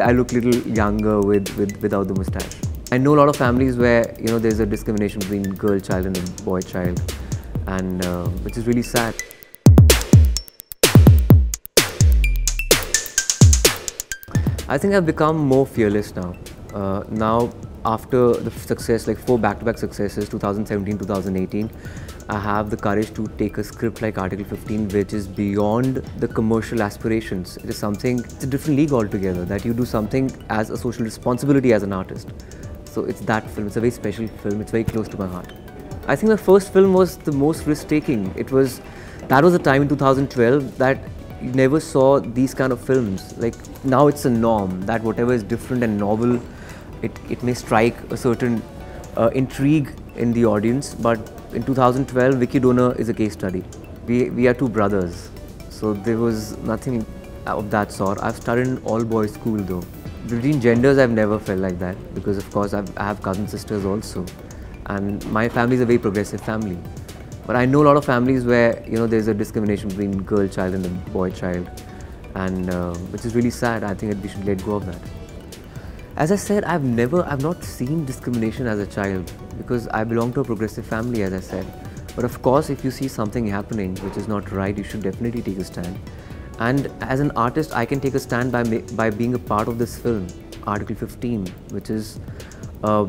I look little younger with, with without the mustache. I know a lot of families where you know there's a discrimination between girl child and a boy child, and uh, which is really sad. I think I've become more fearless now. Uh, now, after the success, like four back-to-back successes, 2017, 2018, I have the courage to take a script like Article 15, which is beyond the commercial aspirations. It is something, it's a different league altogether, that you do something as a social responsibility as an artist. So it's that film, it's a very special film, it's very close to my heart. I think my first film was the most risk-taking. It was, that was a time in 2012 that you never saw these kind of films. Like now it's a norm that whatever is different and novel, it, it may strike a certain uh, intrigue in the audience. But in 2012, Vicky Donor is a case study. We, we are two brothers. So there was nothing of that sort. I've studied in all boys school though. Between genders, I've never felt like that because of course I've, I have cousin sisters also. And my family is a very progressive family. But I know a lot of families where you know there's a discrimination between girl child and the boy child, and uh, which is really sad. I think that we should let go of that. As I said, I've never, I've not seen discrimination as a child because I belong to a progressive family, as I said. But of course, if you see something happening which is not right, you should definitely take a stand. And as an artist, I can take a stand by by being a part of this film, Article 15, which is uh,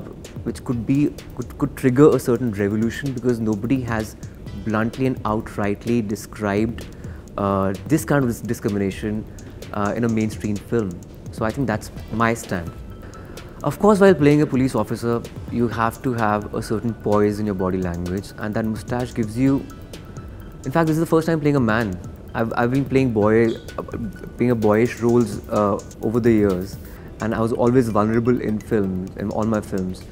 which could be could, could trigger a certain revolution because nobody has bluntly and outrightly described uh, this kind of discrimination uh, in a mainstream film. So I think that's my stand. Of course, while playing a police officer, you have to have a certain poise in your body language, and that mustache gives you. In fact, this is the first time playing a man. I've, I've been playing boy, playing a boyish roles uh, over the years, and I was always vulnerable in films, in all my films.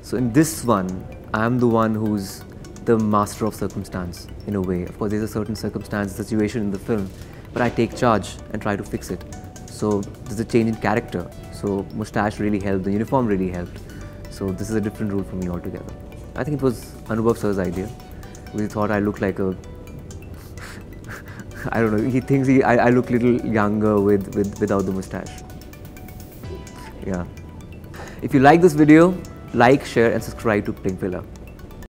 So in this one, I'm the one who's the master of circumstance in a way. Of course, there's a certain circumstance, situation in the film, but I take charge and try to fix it. So there's a change in character. So mustache really helped, the uniform really helped. So this is a different role for me altogether. I think it was Anubhav sir's idea. We thought I looked like a I don't know. He thinks he, I, I look little younger with, with without the mustache. Yeah. If you like this video, like, share and subscribe to Pinkvilla.